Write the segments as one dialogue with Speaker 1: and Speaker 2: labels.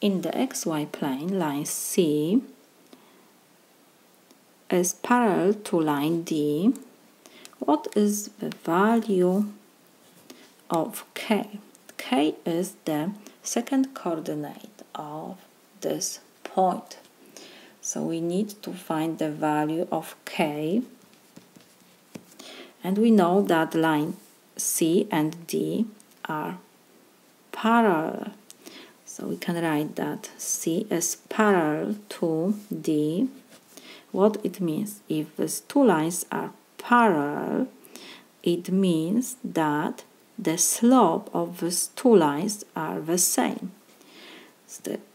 Speaker 1: in the xy plane, line C is parallel to line D. What is the value of k? k is the second coordinate of this point. So we need to find the value of k. And we know that line C and D are parallel. So we can write that C is parallel to D. What it means? If these two lines are parallel, it means that the slope of these two lines are the same.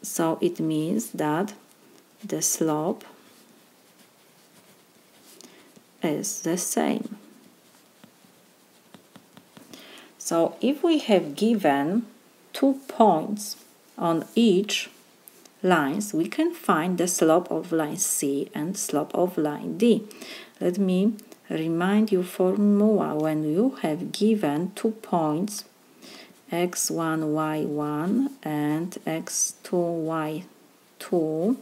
Speaker 1: So it means that the slope is the same. So if we have given two points on each lines, we can find the slope of line C and slope of line D. Let me remind you formula when you have given two points x1, y1 and x2, y2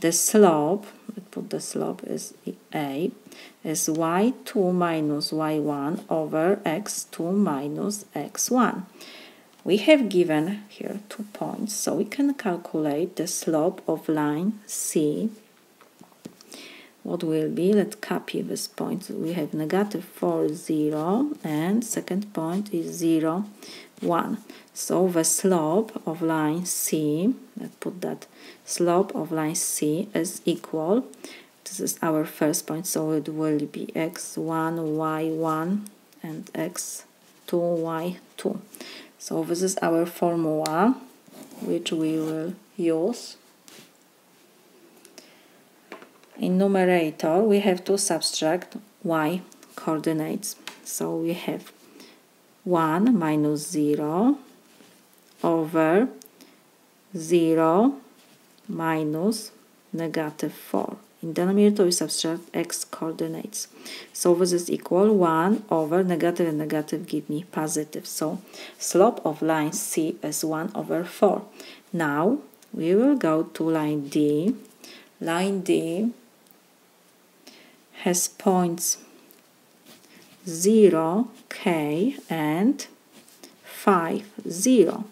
Speaker 1: the slope put the slope is a is y2 minus y1 over x2 minus x1 we have given here two points so we can calculate the slope of line C. What will be let's copy this point. We have negative 4 0 and second point is 0 1 so the slope of line C let's put that slope of line C is equal. This is our first point so it will be x1 y1 and x2 y2 so this is our formula which we will use. In numerator we have to subtract y coordinates. So we have 1 minus 0 over 0 minus negative 4 in denominator we subtract x coordinates. So this is equal 1 over negative and negative give me positive. So slope of line C is 1 over 4 now we will go to line D. Line D has points 0, k and 5, 0.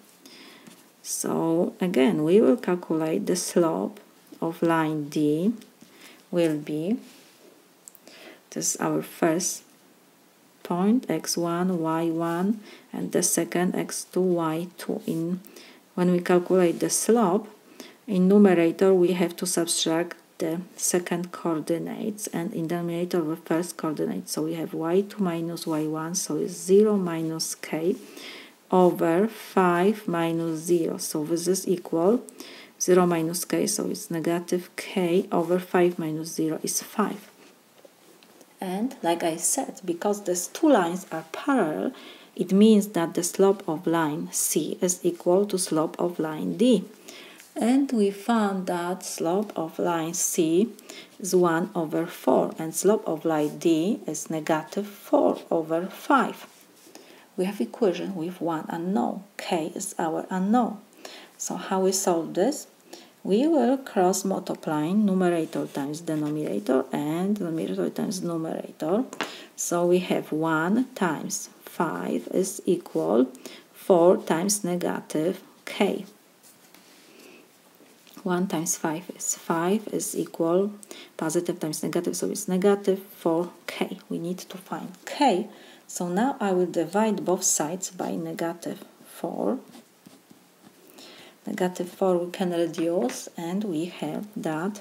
Speaker 1: So again, we will calculate the slope of line D will be, this is our first point, x1, y1, and the second x2, y2. In, when we calculate the slope, in numerator we have to subtract the second coordinates and in denominator the first coordinate. So we have y2 minus y1, so it's 0 minus k over 5 minus 0. So this is equal 0 minus k, so it's negative k over 5 minus 0 is 5. And like I said, because these two lines are parallel, it means that the slope of line C is equal to slope of line D and we found that slope of line C is 1 over 4 and slope of line D is negative 4 over 5. We have equation with one unknown. K is our unknown. So how we solve this? We will cross multiply numerator times denominator and denominator times numerator. So we have 1 times 5 is equal 4 times negative k. 1 times 5 is 5 is equal positive times negative so it's negative 4k we need to find k so now I will divide both sides by negative 4 negative 4 we can reduce and we have that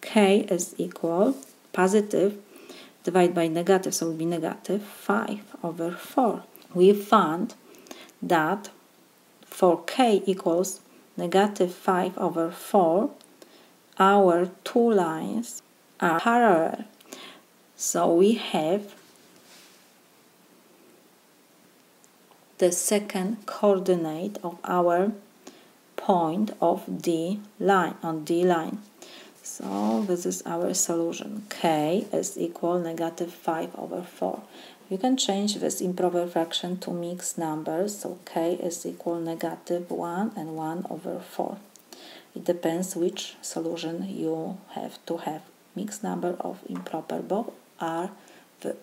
Speaker 1: k is equal positive divided by negative so it will be negative 5 over 4 we found that for k equals negative 5 over 4, our two lines are parallel. So we have the second coordinate of our point of D line, on D line. So this is our solution. K is equal negative 5 over 4. You can change this improper fraction to mixed numbers, so k is equal negative 1 and 1 over 4. it depends which solution you have to have mixed number of improper both are the,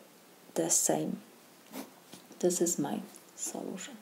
Speaker 1: the same this is my solution